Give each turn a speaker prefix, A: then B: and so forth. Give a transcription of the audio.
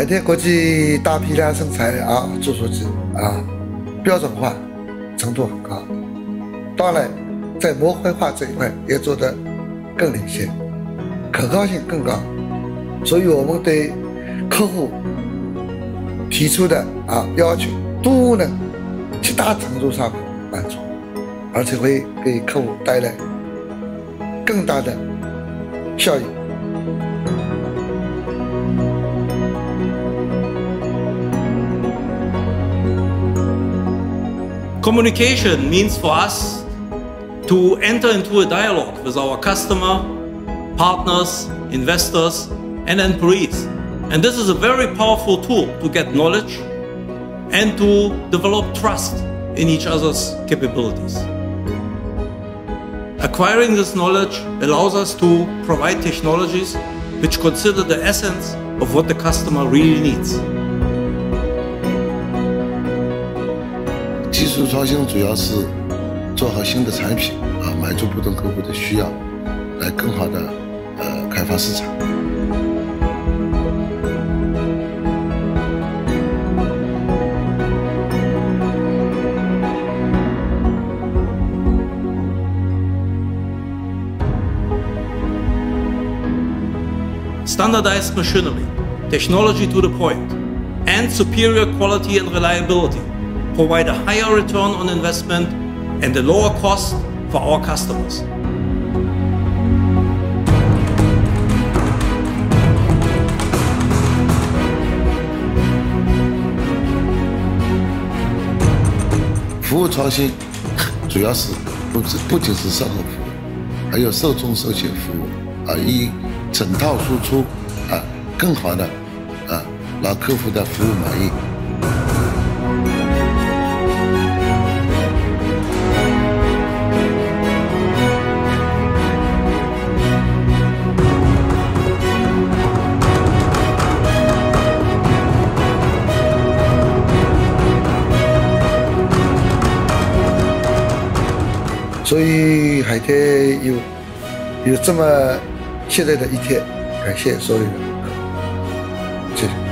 A: 海天国际大批量生产啊，注塑机啊，标准化程度很高。当然，在模块化这一块也做得更领先，可靠性更高。所以我们对客户提出的啊要求都能极大程度上满足，而且会给客户带来更大的效益。
B: Communication means for us to enter into a dialogue with our customer, partners, investors, and employees. And this is a very powerful tool to get knowledge and to develop trust in each other's capabilities. Acquiring this knowledge allows us to provide technologies which consider the essence of what the customer really needs.
C: 技术创新主要是做好新的产品啊，满足不同客户的需要，来更好的呃开发市场。
B: Standardized machinery, technology to the point, and superior quality and reliability provide a higher return on investment and a lower cost for our customers.
C: 服务创新主要是不是不仅是售后服务，还有受众授权服务啊，以整套输出啊，更好的啊，让客户的服务满意。
A: 所以海天有有这么现在的一天，感谢所有人，谢谢。